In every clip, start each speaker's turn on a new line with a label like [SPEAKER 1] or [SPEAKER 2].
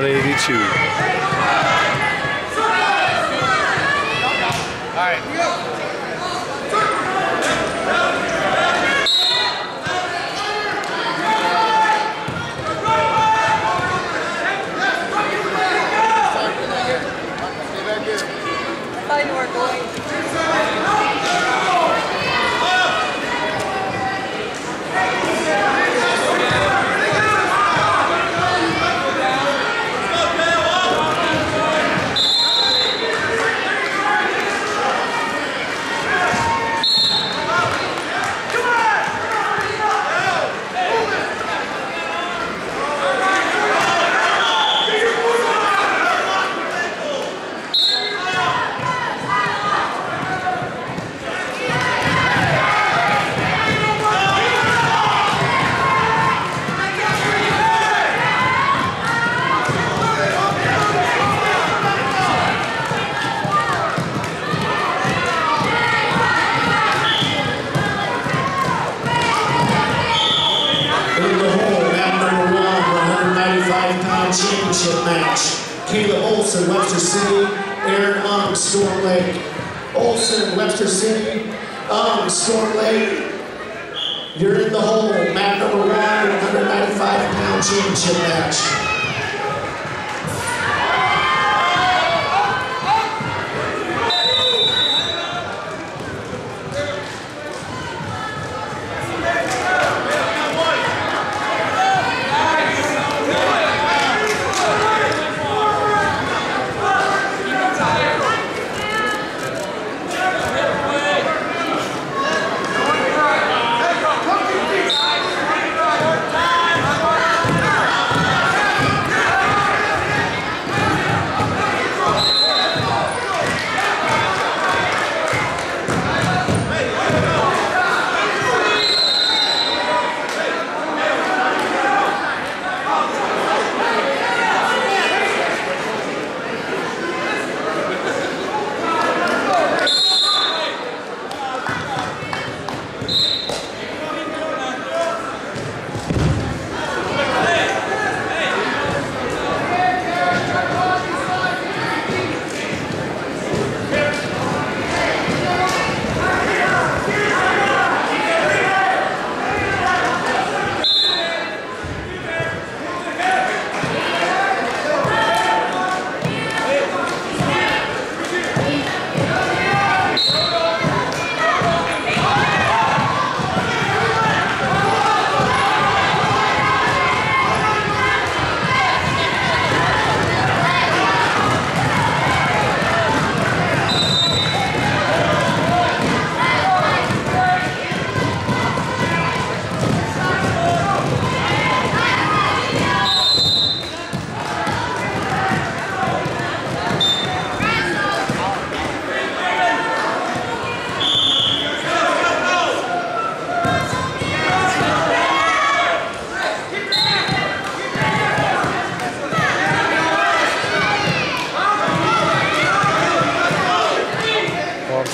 [SPEAKER 1] 182.
[SPEAKER 2] Championship match. Caleb Olson, Webster City, Aaron Um, Storm Lake. Olson, Webster City, Um, Storm Lake. You're in the hole, mat number one, 195 pound championship match.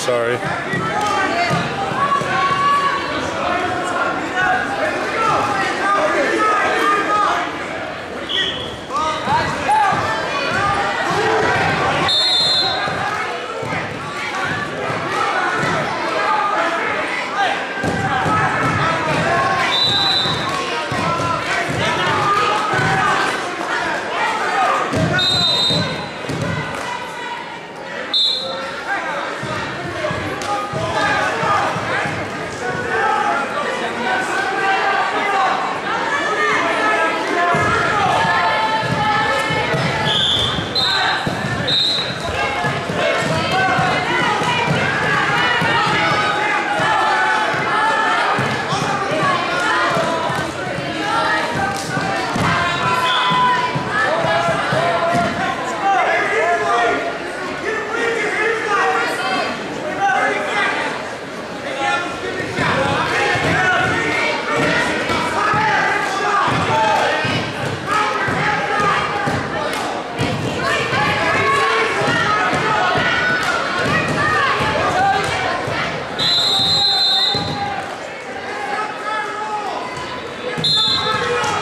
[SPEAKER 2] sorry.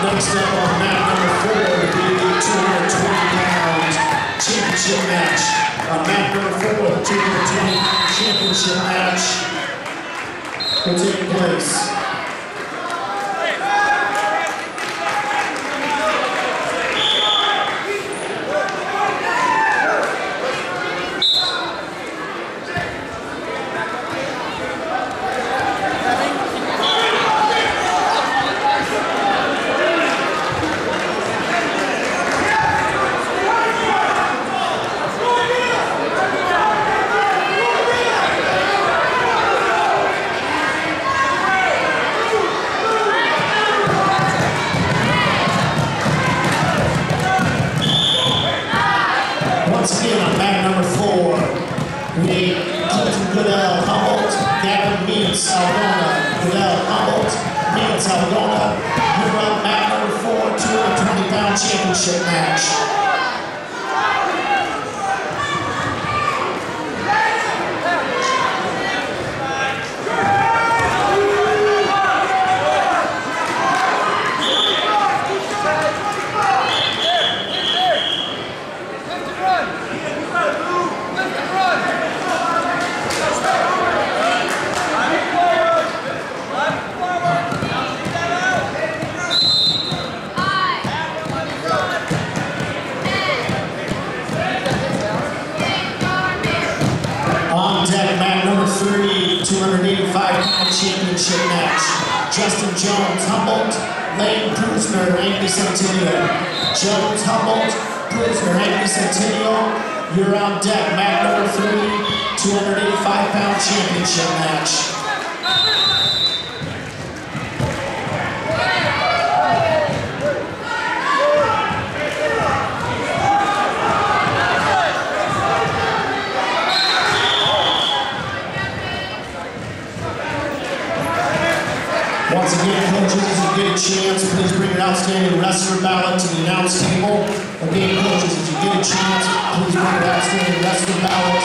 [SPEAKER 2] next up on mat number four will be the 220 pound championship match. On mat number four, the 220 championship match will take place. 220 pound championship match. On deck, mat number three, 285 pound championship match. Justin Jones, Humboldt, Lane Prusner, Ankeny Centennial. Jones, Humboldt, Prusner, Ankeny Centennial. You're on deck, mat number three, 285 pound championship match. Once coaches, get a chance, please bring your outstanding wrestler ballot to the announce table. Again, coaches, if you get a chance, please bring your outstanding wrestler ballot